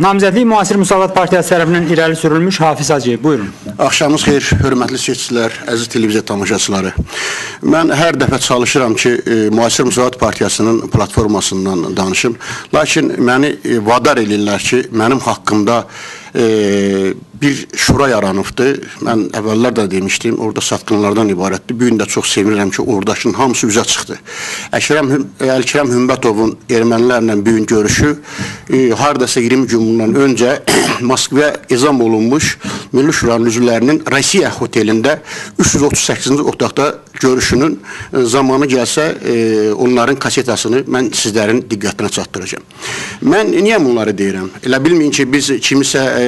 Namizədlik Müasir Müsavat Partiyası tərəfindən irəli sürülmüş Hafiz Hacıyev. Buyurun. Axşamınız xeyir, hörmətli seçicilər, əziz televiziya tamaşaçıları. Mən hər dəfə çalışıram ki, e, Müasir Müsavat Partiyasının platformasından danışım. Lakin məni e, vadar eləyirlər ki, mənim haqqımda e, bir şura yaranıbdır. Mən əvvəllər də demişdim, orada satqınlardan ibarətdir. Bu gün də çox sevinirəm ki, oradakının hamısı üzə çıxdı. Əkrəm Əlkərəm Hümbətovun ermənilərlə bu gün görüşü e, hardasa 20 gün bundan öncə Moskvaya izam olunmuş Milli Şuranın üzvlərinin Rusiya otelində 338-ci otaqda görüşünün e, zamanı gəlsə e, onların kasetasını mən sizlərin diqqətinə çatdıracağam. Mən niyə bunları deyirəm? Elə bilməyin ki, biz kimisə e,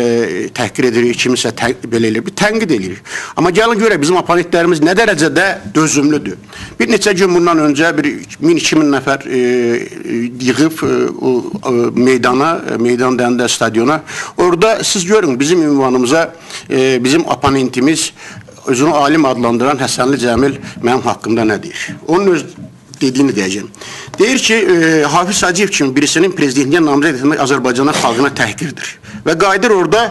təhqir edirik, kimisə tə, belə eləyir, bir tənqid edirik. Amma gəlin görə bizim oponentlərimiz nə dərəcədə dözümlüdür. Bir neçə gün bundan öncə bir 1000-2000 nəfər e, yığıb e, o e, meydana, e, meydan deyəndə stadiona. Orada siz görün bizim ünvanımıza e, bizim oponentimiz özünü alim adlandıran Həsənli Cəmil mənim haqqımda nə deyir? Onun öz dediyini deyəcəm. Deyir ki, e, Hafiz Hacıyev kimi birisinin prezidentliyə namizəd etmək Azərbaycana xalqına təhqirdir. Və qayıdır orada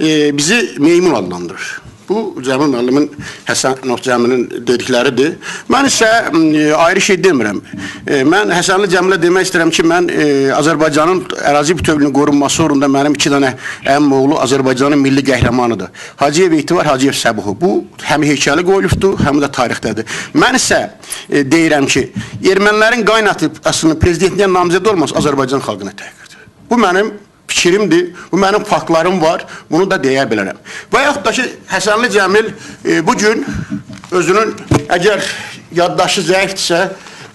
e, bizi meymun adlandırır. Bu Cəmil müəllimin Həsən Noh Cəmilin dedikləridir. Mən isə e, ayrı şey demirəm. E, mən Həsənli Cəmilə demək istəyirəm ki, mən e, Azərbaycanın ərazi bütövlüyünün qorunması uğrunda mənim iki dənə əmim oğlu Azərbaycanın milli qəhrəmanıdır. Hacıyev Etibar, Hacıyev Səbuhu. Bu həm heykəli qoyulubdur, həm də tarixdədir. Mən isə e, deyirəm ki, ermənilərin qaynatıb əslində prezidentliyə namizəd olması Azərbaycan xalqına təhqirdir. Bu mənim fikrimdir. Bu mənim faktlarım var. Bunu da deyə bilərəm. Və yaxud da ki, Həsənli Cəmil e, bu gün özünün əgər yaddaşı zəifdirsə,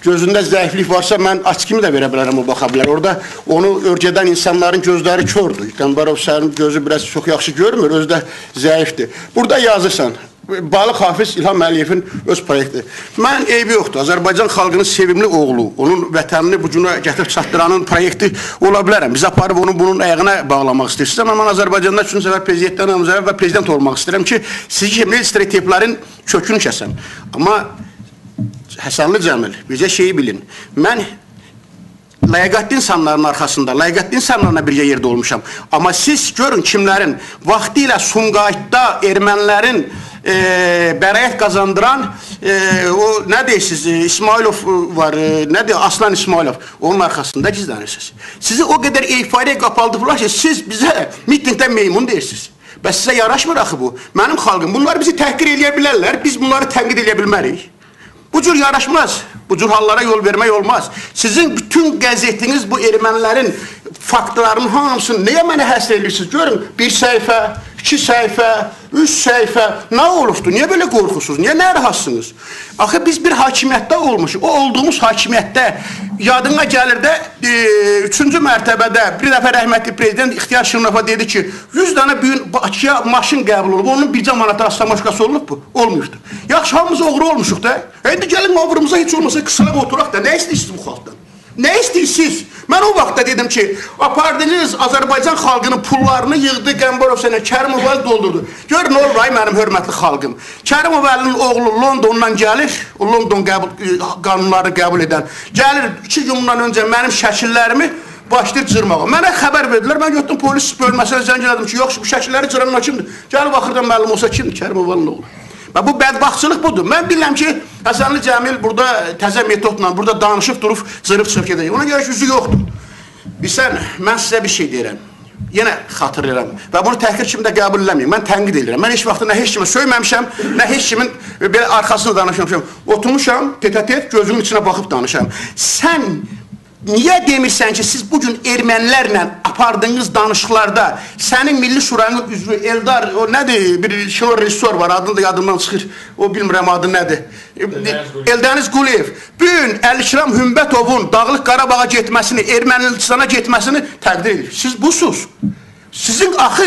gözündə zəiflik varsa mən açkimi də verə bilərəm o baxa bilər. Orada onu örgədən insanların gözləri kördür. Qəmbərov sənin gözü biraz çox yaxşı görmür, özü də zəifdir. Burada yazırsan, Balıq Hafiz İlham Əliyevin öz proyekti. Mən eybi yoxdur. Azərbaycan xalqının sevimli oğlu, onun vətənini bu günə gətirib çatdıranın proyekti ola bilərəm. Biz aparıb onu bunun ayağına bağlamaq istəyirsiniz. Amma mən Azərbaycanda üçüncü səfər prezidentdən namizədə və prezident olmaq istəyirəm ki, sizi kimi stereotiplərin kökünü kəsəm. Amma Həsənli Cəmil, bircə şeyi bilin. Mən ləyaqətli insanların arxasında, ləyaqətli insanlarla birgə yerdə olmuşam. Amma siz görün kimlərin vaxtı ilə Sumqayıtda ermənilərin e, bərayət qazandıran e, o nə deyirsiniz e, İsmailov var, e, nə deyir Aslan İsmailov onun arxasında gizlənirsiniz. Sizi o qədər eyfariyə qapalıdılar ki, siz bizə mitingdə meymun deyirsiniz. Bəs sizə yaraşmır axı bu. Mənim xalqım bunlar bizi təhqir eləyə bilərlər, biz bunları tənqid eləyə bilmərik. Bu cür yaraşmaz. Bu cür hallara yol vermək olmaz. Sizin bütün qəzetiniz bu ermənilərin faktlarının hamısını niyə mənə həsr edirsiniz? Görün, bir səhifə, iki səhifə, üç səhifə, nə olubdur? Niyə belə qorxursunuz? Niyə narahatsınız? Axı biz bir hakimiyyətdə olmuşuq. O olduğumuz hakimiyyətdə yadına gəlir də e, üçüncü mərtəbədə bir dəfə rəhmətli prezident İxtiyar Şırnova dedi ki, 100 dənə büyün Bakıya maşın qəbul olub, onun bircə manata astamoşkası olub bu? Olmuşdur. Yaxşı, hamımız oğru olmuşuq da. İndi gəlin oğrumuza heç olmasa qısılıb oturaq da. Nə istəyirsiniz bu xalqdan? Nə istəyirsiniz? Mən o vaxtda dedim ki, apardınız Azərbaycan xalqının pullarını yığdı Qəmbərov sənə Kərimov Vəli doldurdu. Gör nə olur ay mənim hörmətli xalqım. Kərimov Vəlinin oğlu Londondan gəlir, London qəbul qanunları qəbul edən. Gəlir 2 gün bundan öncə mənim şəkillərimi başlayır cırmağa. Mənə xəbər verdilər. Mən getdim polis bölməsinə zəng elədim ki, yox, bu şəkilləri cıran kimdir? Gəl baxırdan məlum olsa kimdir? Kərimov Vəlinin oğlu. Və bu bədbaxtçılıq budur. Mən bilirəm ki, Həsənli Cəmil burada təzə metodla, burada danışıb durub zırıb çıxıb gedəcək. Ona görə ki, üzü yoxdur. Bilsən, mən sizə bir şey deyirəm. Yenə xatırlayıram və bunu təhqir kimi də qəbul eləməyim. Mən tənqid edirəm. Mən heç vaxt nə heç kimə söyməmişəm, nə heç kimin belə arxasını danışmışam. Oturmuşam, tete-tet gözümün içinə baxıb danışıram. Sən niyə demirsən ki, siz bu gün ermənilərlə apardığınız danışıqlarda sənin Milli Şuranın üzvü Eldar, o nədir, bir şor rejissor var, adını da yadımdan çıxır, o bilmirəm adı nədir. Eldəniz Quliyev. Bu gün Əlikiram Hümbətovun Dağlıq Qarabağa getməsini, Ermənistana getməsini təqdir edir. Siz busuz. Sizin axı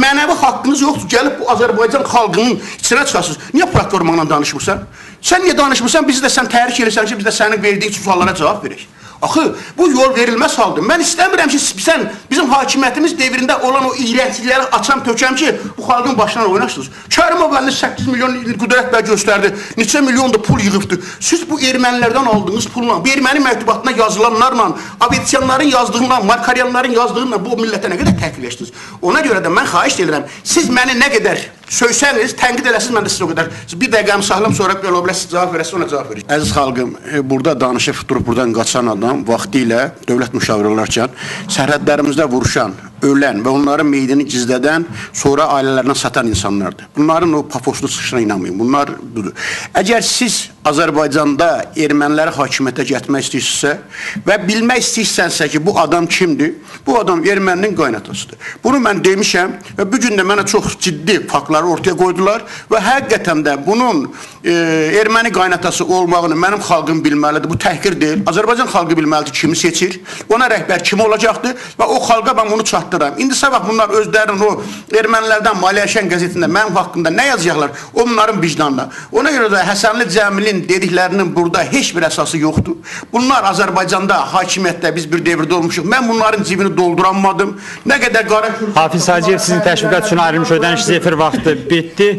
mənəvi haqqınız yoxdur. Gəlib bu Azərbaycan xalqının içinə çıxasınız. Niyə platformanla danışmırsan? Sən niyə danışmırsan? Bizi də sən təhrik edirsən ki, biz də sənin verdiyin suallara cavab verək. Axı bu yol verilməz haldır. Mən istəmirəm ki, sən bizim hakimiyyətimiz devrində olan o iyrənclikləri açam tökəm ki, bu xalqın başına oynaşdınız. Kərimov əlində 8 milyon qüdrət bəy göstərdi. Neçə milyon da pul yığıbdı. Siz bu ermənilərdən aldığınız pulla, bu erməni məktubatına yazılanlarla, Abetyanların yazdığıyla, Markaryanların yazdığıyla bu millətə nə qədər təhqirləşdiniz? Ona görə də mən xahiş edirəm, siz məni nə qədər söysəniz, tənqid eləsiniz, mən də sizə o qədər. Bir dəqiqəmi saxlam, sonra ola bilər, siz cavab verəsiniz, ona cavab verəcəm. Əziz xalqım, e, burada danışıb durub buradan qaçan adam vaxtı ilə dövlət müşaviri olarkən sərhədlərimizdə vuruşan, ölən və onların meydini gizlədən, sonra ailələrinə satan insanlardır. Bunların o paposlu çıxışına inanmayın. Bunlar budur. Əgər siz Azərbaycanda erməniləri hakimiyyətə gətirmək istəyirsinizsə və bilmək istəyirsənsə ki, bu adam kimdir? Bu adam erməninin qaynatasıdır. Bunu mən demişəm və bu gün də mənə çox ciddi faktları ortaya qoydular və həqiqətən də bunun e, erməni qaynatası olmağını mənim xalqım bilməlidir. Bu təhqir deyil. Azərbaycan xalqı bilməlidir kimi seçir. Ona rəhbər kim olacaqdır və o xalqa mən bunu çatdırıram. İndi sabah bunlar özlərinin o ermənilərdən Maliyəşən qəzetində mənim haqqımda nə yazacaqlar? O bunların vicdanına. Ona görə də Həsənli Cəmilin dediklərinin burada heç bir əsası yoxdur. Bunlar Azərbaycanda hakimiyyətdə biz bir dövrdə olmuşuq. Mən bunların cibini dolduranmadım. Nə qədər qara Hafiz Hacıyev sizin təşviqat üçün ayrılmış ödəniş zifir vaxtı bitdi.